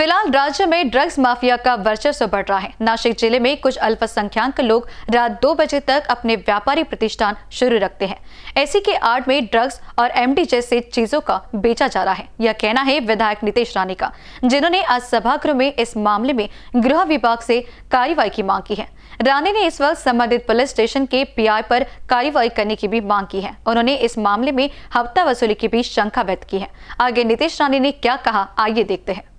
राज्य में drugs mafia का वर्चस्व बढ़ रहा है। नासिक ज़िले में कुछ अल्पसंख्यक लोग रात दो बजे तक अपने व्यापारी प्रतिष्ठान शुरू रखते हैं। ऐसी की आड़ में ड्रग्स और एमडी जैसे चीज़ों का बेचा जा रहा है। यह कहना है विधायक नितेश रानी का, जिन्होंने आज सभागृह में इस मामले में गृह विभाग से कार्रवाई की मांग की है। रानी ने इस वक्त संबंधित पुलिस स्टेशन के पीआई पर कार्रवाई करने की भी मांग की है। उन्होंने इस मामले में हफ़्ता वसूली की भी शंका व्यक्त की है। आगे नितेश रानी ने क्या कहा, आइए देखते हैं।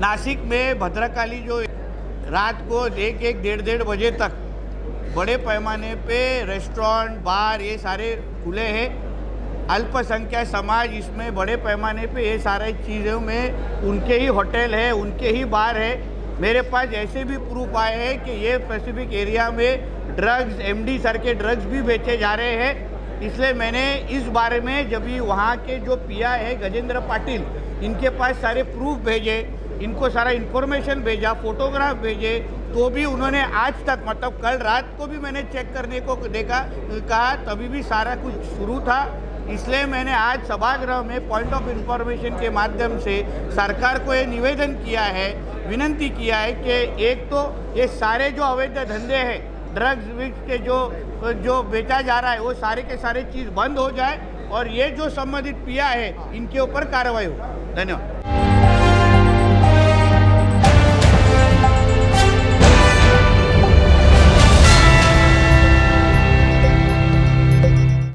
नासिक में भद्रकाली जो रात को एक एक डेढ़ डेढ़ बजे तक बड़े पैमाने पे रेस्टोरेंट, बार ये सारे खुले हैं। अल्पसंख्यक समाज इसमें बड़े पैमाने पे ये सारे चीज़ों में उनके ही होटल है, उनके ही बार है। मेरे पास ऐसे भी प्रूफ आए हैं कि ये स्पेसिफिक एरिया में ड्रग्स एमडी सर के ड्रग्स भी बेचे जा रहे हैं। इसलिए मैंने इस बारे में जब भी वहाँ के जो पिया है, गजेंद्र पाटिल, इनके पास सारे प्रूफ भेजे। इनको सारा इन्फॉर्मेशन भेजा फोटोग्राफ भेजे तो भी उन्होंने आज तक मतलब कल रात को भी मैंने चेक करने को देखा, कहा, तभी भी सारा कुछ शुरू था। इसलिए मैंने आज सभागृह में पॉइंट ऑफ़ इंफॉर्मेशन के माध्यम से सरकार को ये निवेदन किया है, विनंती किया है कि एक तो ये सारे जो अवैध धंधे हैं ड्रग्स विक्स के जो जो बेचा जा रहा है, वो सारे के सारे चीज़ बंद हो जाए और ये जो संबंधित पिया है, इनके ऊपर कार्रवाई हो। धन्यवाद।